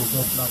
Fotoğraflar